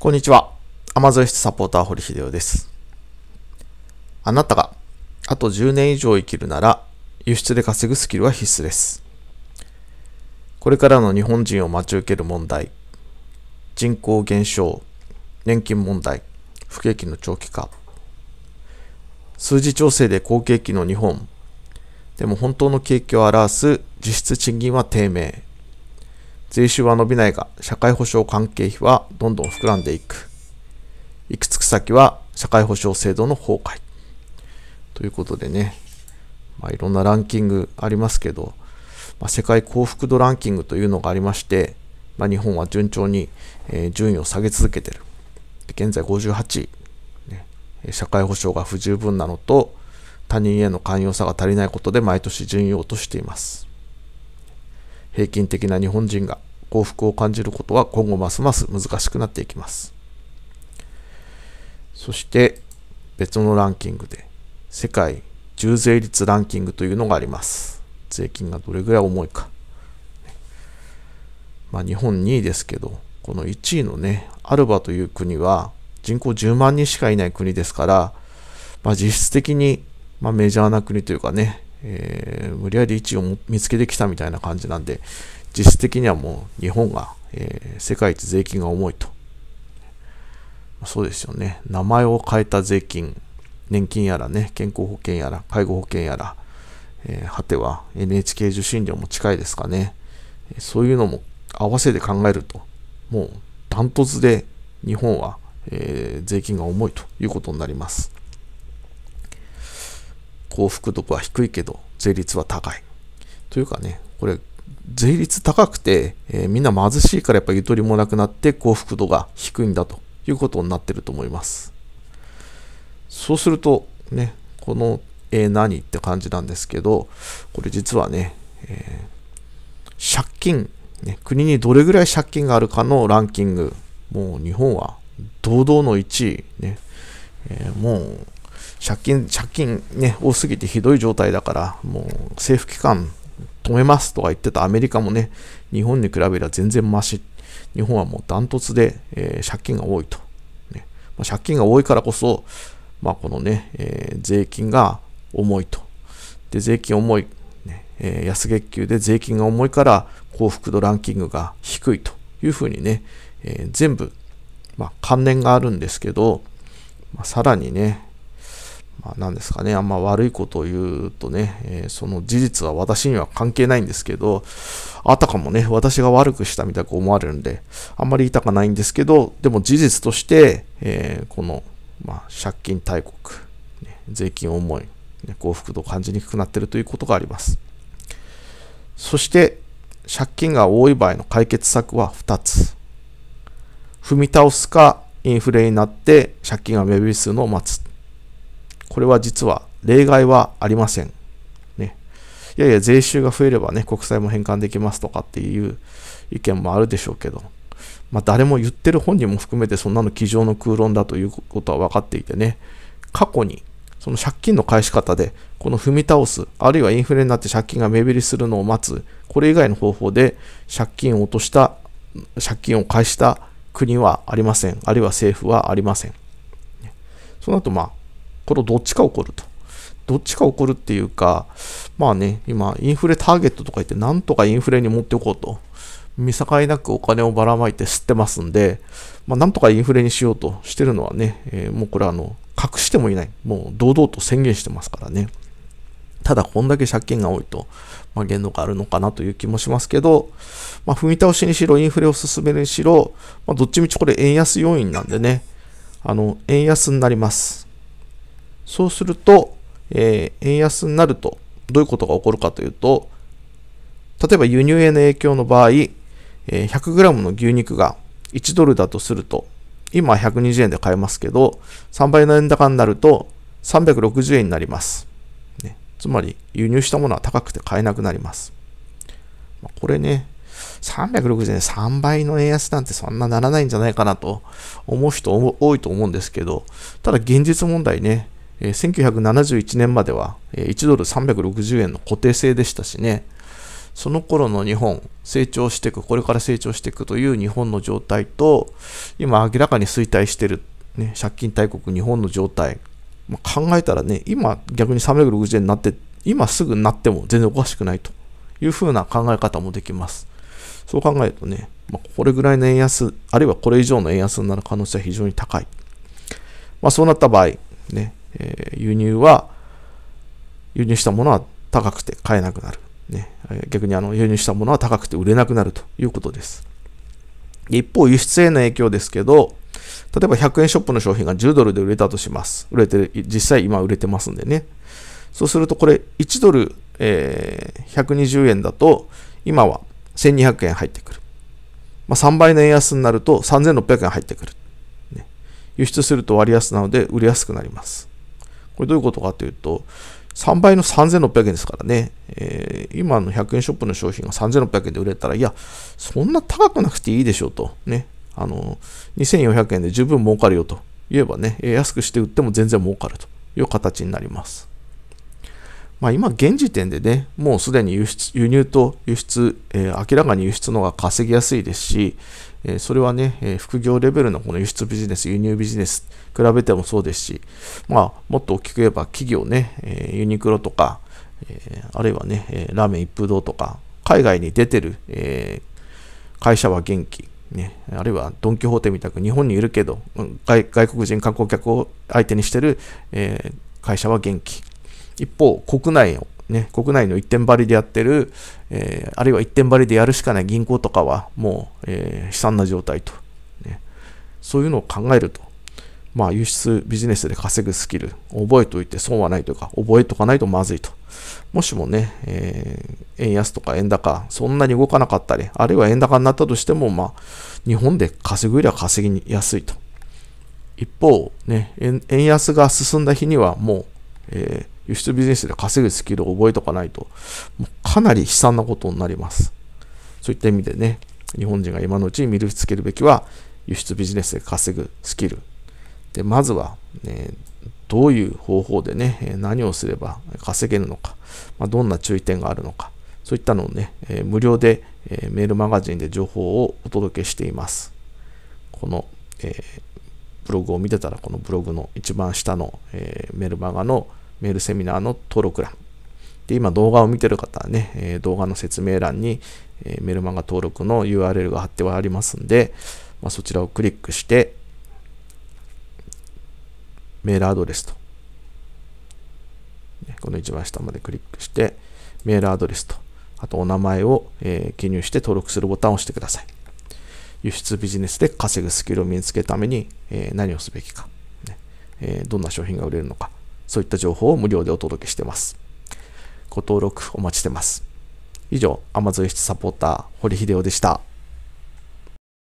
こんにちは。アマゾン室サポーター堀秀夫です。あなたがあと10年以上生きるなら輸出で稼ぐスキルは必須です。これからの日本人を待ち受ける問題、人口減少、年金問題、不景気の長期化、数字調整で好景気の日本、でも本当の景気を表す実質賃金は低迷、税収は伸びないが、社会保障関係費はどんどん膨らんでいく。いくつく先は社会保障制度の崩壊。ということでね、まあ、いろんなランキングありますけど、まあ、世界幸福度ランキングというのがありまして、まあ、日本は順調に、え順位を下げ続けている。現在58位、ね。社会保障が不十分なのと、他人への寛容さが足りないことで毎年順位を落としています。平均的な日本人が幸福を感じることは今後ますます難しくなっていきます。そして別のランキングで世界重税率ランキングというのがあります。税金がどれぐらい重いか。まあ日本2位ですけど、この1位のね、アルバという国は人口10万人しかいない国ですから、まあ実質的にまあメジャーな国というかね、えー無理やり1位を見つけてきたみたいな感じなんで、実質的にはもう日本が、えー世界一税金が重いと。そうですよね。名前を変えた税金、年金やらね、健康保険やら、介護保険やら、えー果ては NHK 受信料も近いですかね。そういうのも合わせて考えると、もうダントツで日本は、えー税金が重いということになります。幸福度は低いけど税率は高い。というかね、これ税率高くて、えーみんな貧しいからやっぱゆとりもなくなって幸福度が低いんだということになってると思います。そうするとね、この、えー何って感じなんですけど、これ実はね、えー借金、ね、国にどれぐらい借金があるかのランキング、もう日本は堂々の1位、ね、えーもう借金、借金ね、多すぎてひどい状態だから、もう政府機関止めますとか言ってたアメリカもね、日本に比べれば全然マシ。日本はもうダントツで、えー借金が多いと。ねまあ、借金が多いからこそ、まあ、このね、えー税金が重いと。で、税金重い。ねえー安月給で税金が重いから幸福度ランキングが低いというふうにね、え全部、まあ、関連があるんですけど、まあ、さらにね、まあ、なんですかね、あんま悪いことを言うとね、えーその事実は私には関係ないんですけど、あたかもね、私が悪くしたみたいに思われるんで、あんまり言いたくないんですけど、でも事実として、えーこの、まあ、借金大国、ね税金重い、ね幸福度を感じにくくなっているということがあります。そして、借金が多い場合の解決策は2つ。踏み倒すか、インフレになって借金が目減りするのを待つ。これは実は例外はありません。ね。いやいや、税収が増えればね、国債も返還できますとかっていう意見もあるでしょうけど、まあ誰も言ってる本人も含めてそんなの机上の空論だということは分かっていてね、過去にその借金の返し方で、この踏み倒す、あるいはインフレになって借金が目減りするのを待つ、これ以外の方法で借金を落とした、借金を返した国はありません。あるいは政府はありません。その後、まあ、これどっちか起こると。どっちか起こるっていうか、まあね、今、インフレターゲットとか言って、なんとかインフレに持っておこうと。見境なくお金をばらまいて吸ってますんで、まあ、なんとかインフレにしようとしてるのはね、えーもうこれあの、隠してもいない。もう堂々と宣言してますからね。ただ、こんだけ借金が多いと、まあ、限度があるのかなという気もしますけど、まあ、踏み倒しにしろ、インフレを進めるにしろ、まあ、どっちみちこれ円安要因なんでね、あの、円安になります。そうすると、えー円安になると、どういうことが起こるかというと、例えば輸入への影響の場合、えー 100g の牛肉が1ドルだとすると、今は120円で買えますけど、3倍の円高になると360円になります。ね、つまり、輸入したものは高くて買えなくなります。これね、360円3倍の円安なんてそんなならないんじゃないかなと思う人多いと思うんですけど、ただ現実問題ね、え1971年まではえ1ドル360円の固定制でしたしね、その頃の日本、成長していく、これから成長していくという日本の状態と、今明らかに衰退している、ね、借金大国日本の状態、まあ、考えたらね、今逆に360円になって、今すぐになっても全然おかしくないというふうな考え方もできます。そう考えるとね、まあ、これぐらいの円安、あるいはこれ以上の円安になる可能性は非常に高い。まあ、そうなった場合、ね、えー、輸入は、輸入したものは高くて買えなくなる。ね、逆にあの輸入したものは高くて売れなくなるということです。一方、輸出への影響ですけど、例えば100円ショップの商品が10ドルで売れたとします。売れてる、実際今売れてますんでね。そうするとこれ1ドル、えー、120円だと今は1200円入ってくる。まあ、3倍の円安になると3600円入ってくる。ね、輸出すると割安なので売れやすくなります。これどういうことかというと、3倍の3600円ですからね、えー、今の100円ショップの商品が3600円で売れたら、いや、そんな高くなくていいでしょうと、ね、あの、2400円で十分儲かるよと言えばね、安くして売っても全然儲かるという形になります。まあ、今、現時点でね、もうすでに輸出輸入と輸出、えー、明らかに輸出の方が稼ぎやすいですし、えー、それはね、えー、副業レベルのこの輸出ビジネス、輸入ビジネス、比べてもそうですし、まあ、もっと大きく言えば企業ね、えユニクロとか、えあるいはね、えラーメン一風堂とか、海外に出てる、え会社は元気、ね、あるいはドン・キホーテみたく日本にいるけど、外外国人観光客を相手にしてる、え会社は元気。一方、国内を、ね、国内の一点張りでやってる、えー、あるいは一点張りでやるしかない銀行とかは、もう、えー、悲惨な状態と、ね。そういうのを考えると、まあ、輸出ビジネスで稼ぐスキル、覚えておいて損はないというか、覚えとかないとまずいと。もしもね、えー、円安とか円高、そんなに動かなかったり、あるいは円高になったとしても、まあ、日本で稼ぐよりは稼ぎやすいと。一方、ね、円安が進んだ日にはもう、えー輸出ビジネスで稼ぐスキルを覚えとかないと、もうかなり悲惨なことになります。そういった意味でね、日本人が今のうちに見つけるべきは、輸出ビジネスで稼ぐスキル。で、まずは、ね、どういう方法でね、何をすれば稼げるのか、まあ、どんな注意点があるのか、そういったのをね、え無料で、えメールマガジンで情報をお届けしています。この、えー、ブログを見てたら、このブログの一番下の、えー、メールマガのメールセミナーの登録欄。で、今動画を見てる方はね、え動画の説明欄に、えメルマガ登録の URL が貼ってはありますんで、まあ、そちらをクリックして、メールアドレスと、この一番下までクリックして、メールアドレスと、あとお名前を、え記入して登録するボタンを押してください。輸出ビジネスで稼ぐスキルを身につけるために、え何をすべきか、ねえどんな商品が売れるのか、そういった情報を無料でお届けしてます。ご登録お待ちしてます。以上、Amazon 輸出サポーター、堀秀夫でした。